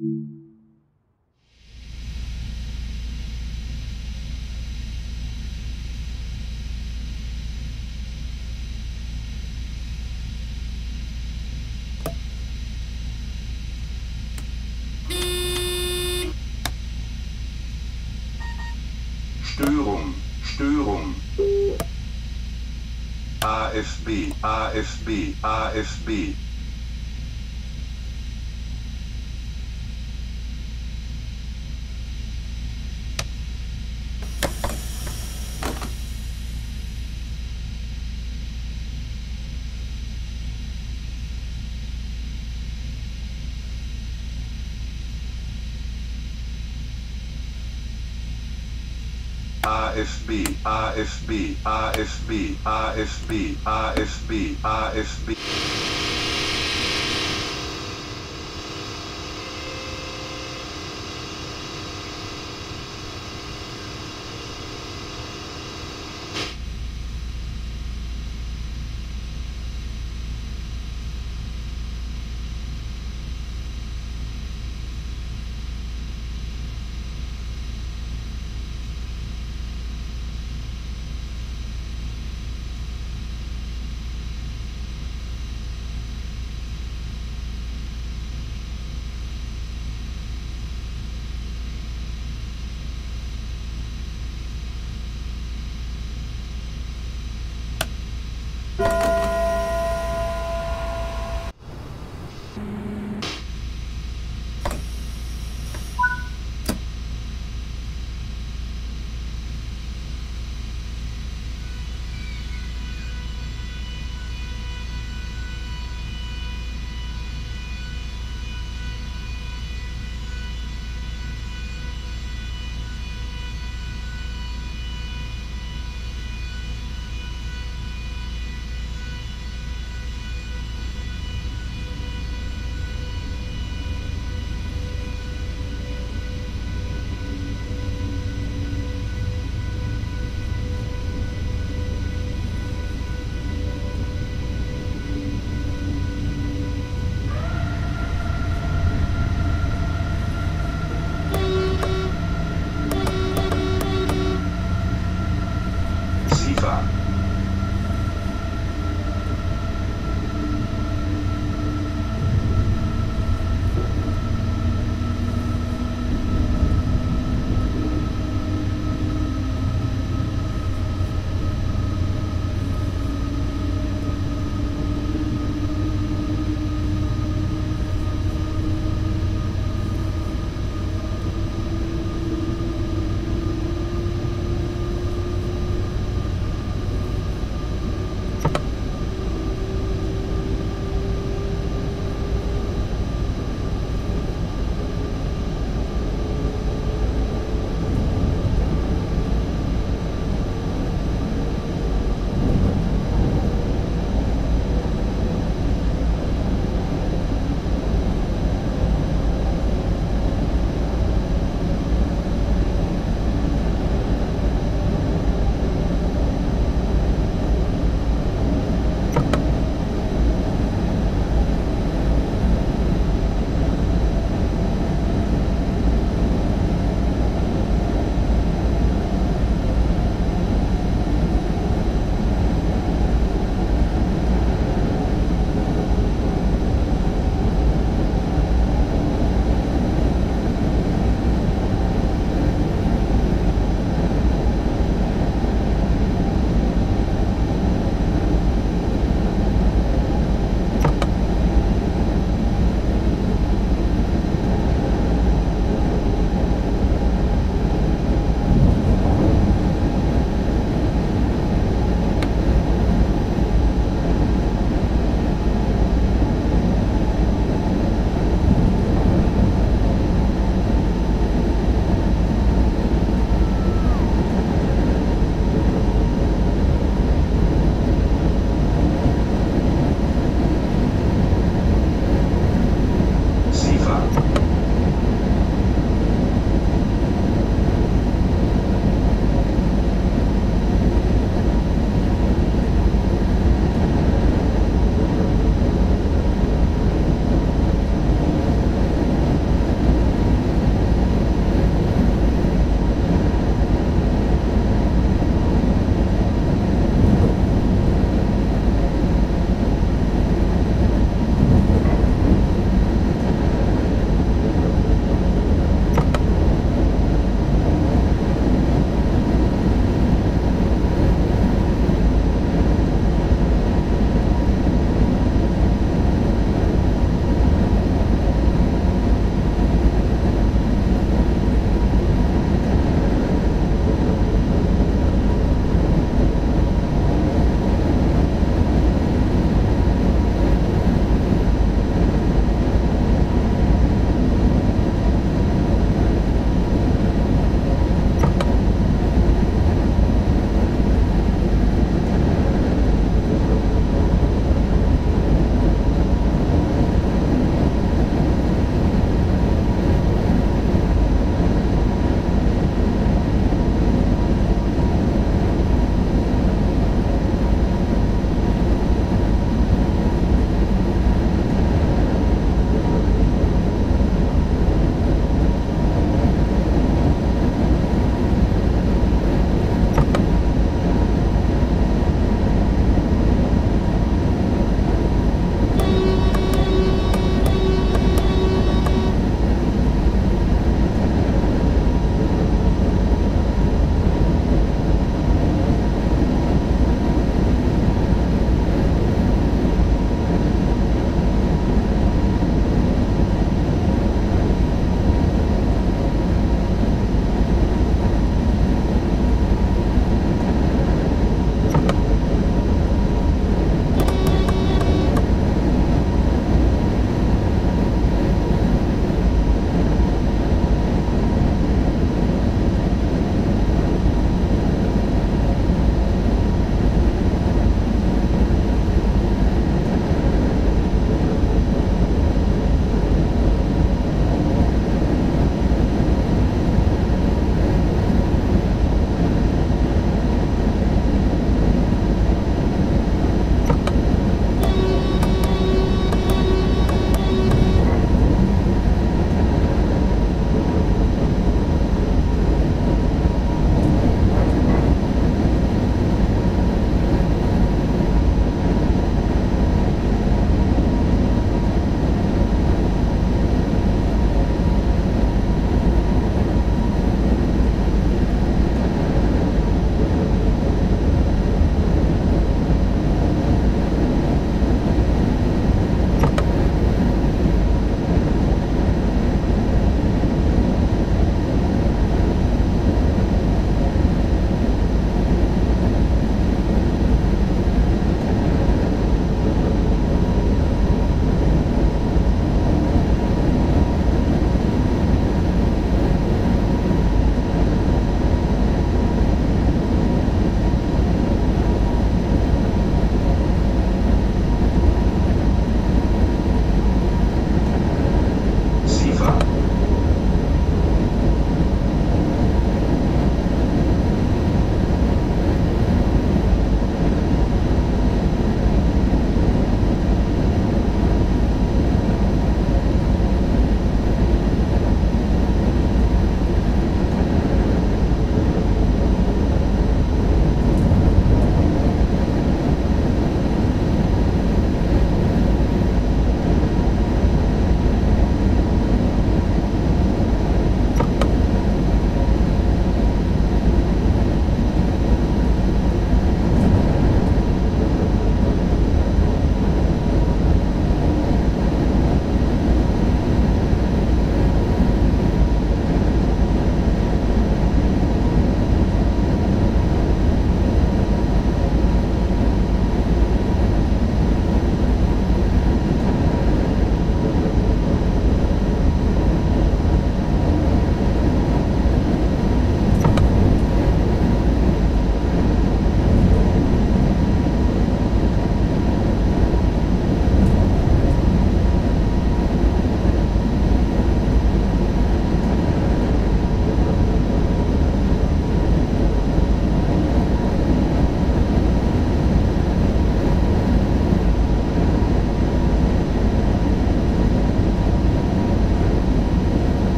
Störung, Störung. AFB, AFB, AFB. AFB, AFB, AFB, AFB,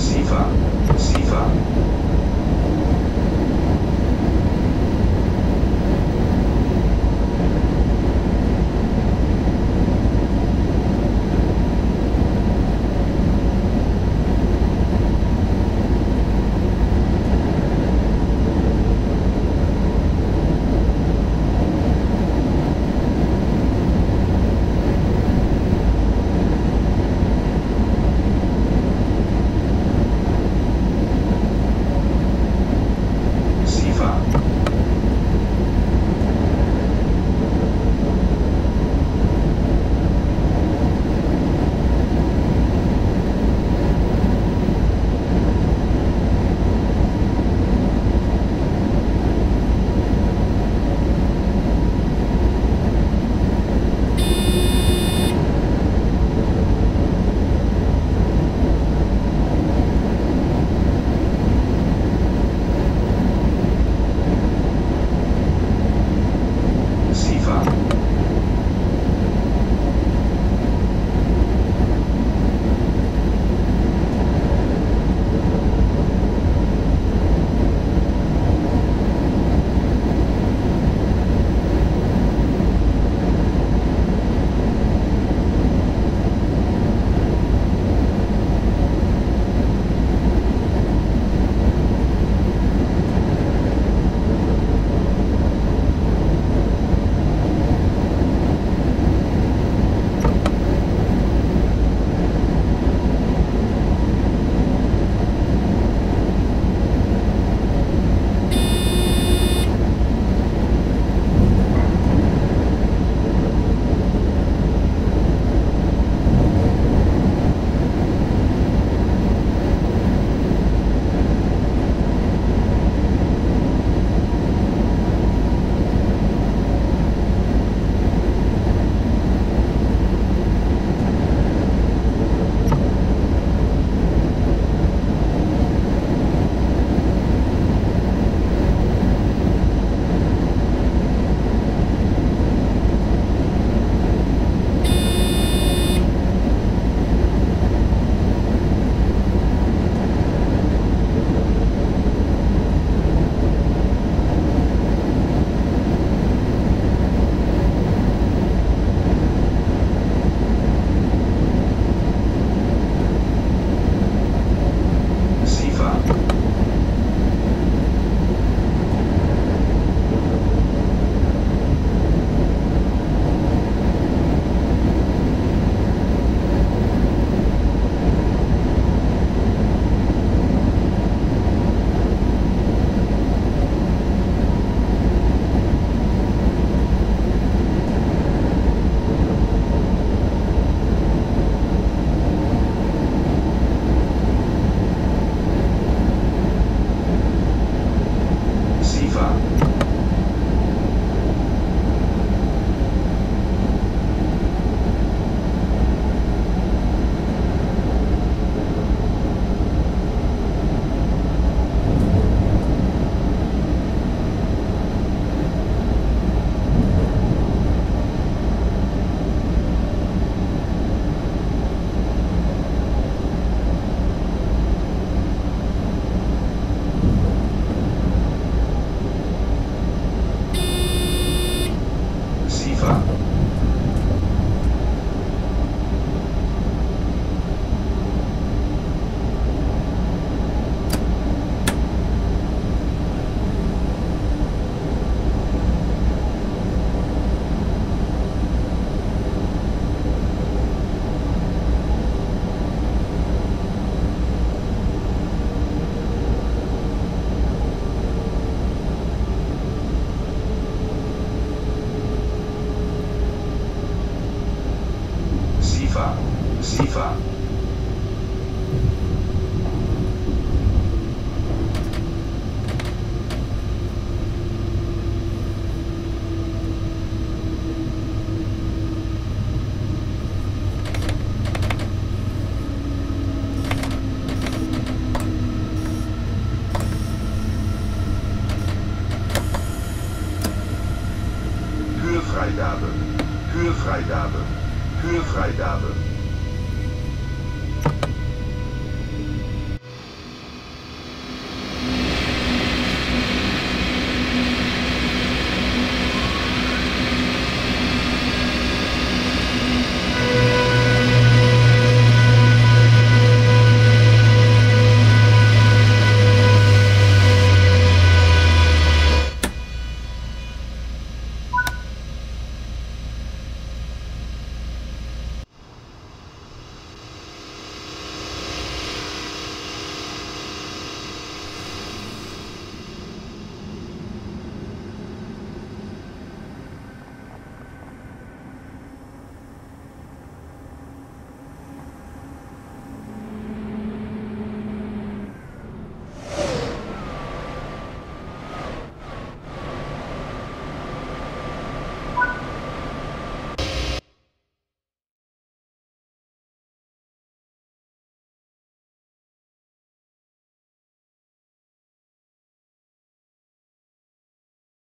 AFB, AFB. SIFA, SIFA. Türfreigabe. Türfreigabe. Türfreigabe.